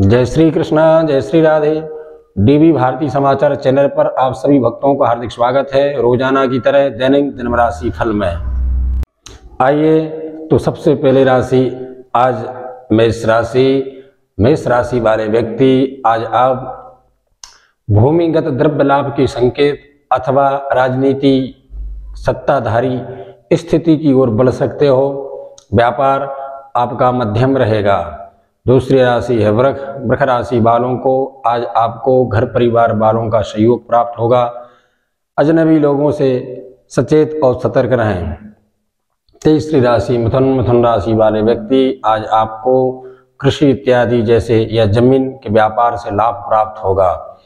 जय श्री कृष्णा, जय श्री राधे। डीबी भारती समाचार चैनल पर आप सभी भक्तों का हार्दिक स्वागत है। रोज़ाना की तरह दैनिक दिन राशि फल में। आइए तो सबसे पहले राशि, आज मेष राशि। मेष राशि वाले व्यक्ति, आज आप भूमिगत द्रव्य लाभ के संकेत अथवा राजनीति सत्ताधारी स्थिति की ओर बढ़ सकते हो। व्यापार आपका मध्यम रहेगा। दूसरी राशि है वृख। वृख राशि वालों को आज आपको घर परिवार वालों का सहयोग प्राप्त होगा। अजनबी लोगों से सचेत और सतर्क रहें। तीसरी राशि मिथुन। मिथुन राशि वाले व्यक्ति आज आपको कृषि इत्यादि जैसे या ज़मीन के व्यापार से लाभ प्राप्त होगा।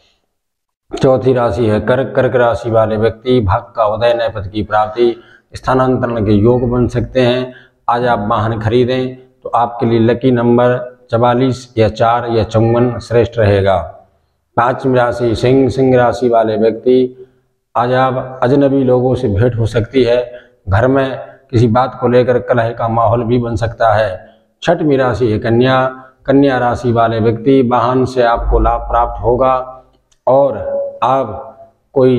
चौथी राशि है कर्क। कर्क राशि वाले व्यक्ति भाग का उदय नए पद की प्राप्ति, स्थानांतरण के योग बन सकते हैं। आज आप वाहन खरीदें तो आपके लिए लकी नंबर चवालीस या चार या चौवन श्रेष्ठ रहेगा। पांचवी राशि सिंह सिंह राशि वाले व्यक्ति आज आप अजनबी लोगों से भेंट हो सकती है। घर में किसी बात को लेकर कलह का माहौल भी बन सकता है। छठवीं राशि है कन्या। कन्या राशि वाले व्यक्ति वाहन से आपको लाभ प्राप्त होगा और आप कोई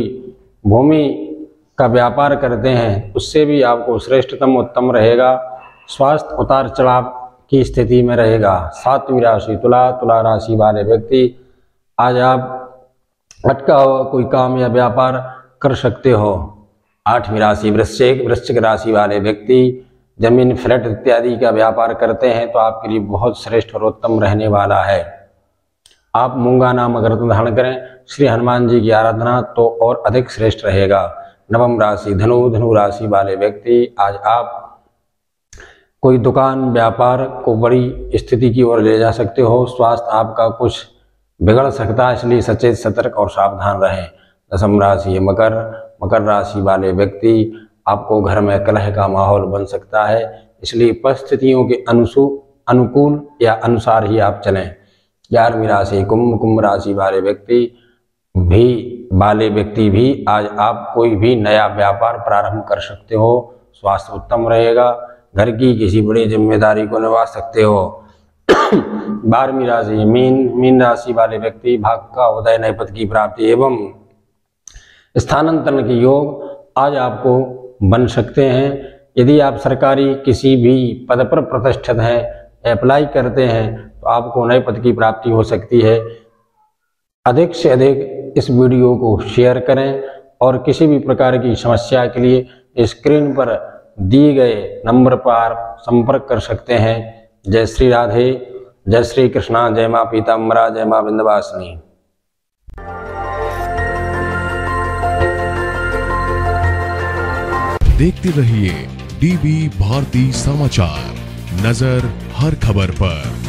भूमि का व्यापार करते हैं, उससे भी आपको श्रेष्ठतम उत्तम रहेगा। स्वास्थ्य उतार चढ़ाव की स्थिति में रहेगा। सातवीं राशि, तुला तुला राशि वाले व्यक्ति, आज आप अटका हुआ कोई काम या व्यापार कर सकते हो। आठवीं राशि, वृश्चिक वृश्चिक राशि वाले व्यक्ति, ज़मीन, फ्लैट इत्यादि का व्यापार करते हैं तो आपके लिए बहुत श्रेष्ठ और उत्तम रहने वाला है। आप मूँगा नाम अगर धारण करें, श्री हनुमान जी की आराधना तो और अधिक श्रेष्ठ रहेगा। नवम राशि, धनु धनु राशि वाले व्यक्ति, आज आप कोई दुकान, व्यापार को बड़ी स्थिति की ओर ले जा सकते हो। स्वास्थ्य आपका कुछ बिगड़ सकता है, इसलिए सचेत, सतर्क और सावधान रहें। दसम राशि, मकर। मकर राशि वाले व्यक्ति आपको घर में कलह का माहौल बन सकता है, इसलिए परिस्थितियों के अनुसू, अनुकूल या अनुसार ही आप चलें। ग्यारहवीं राशि, कुंभ। कुंभ राशि वाले व्यक्ति भी, वाले व्यक्ति भी आज आप कोई भी नया व्यापार प्रारंभ कर सकते हो। स्वास्थ्य उत्तम रहेगा। घर की किसी बड़ी ज़िम्मेदारी को निभा सकते हो। बारहवीं राशि, मीन मीन राशि वाले व्यक्ति, भाग का उदय नए पद की प्राप्ति एवं स्थानांतरण के योग आज आपको बन सकते हैं। यदि आप सरकारी किसी भी पद पर प्रतिष्ठित हैं अप्लाई करते हैं तो आपको नए पद की प्राप्ति हो सकती है। अधिक से अधिक इस वीडियो को शेयर करें और किसी भी प्रकार की समस्या के लिए स्क्रीन पर दिए गए नंबर पर संपर्क कर सकते हैं। जय श्री राधे, जय श्री कृष्णा, जय माँ पीताम्बरा, जय माँ बिंदवासिनी देखते रहिए डीबी भारती समाचार, नज़र हर खबर पर।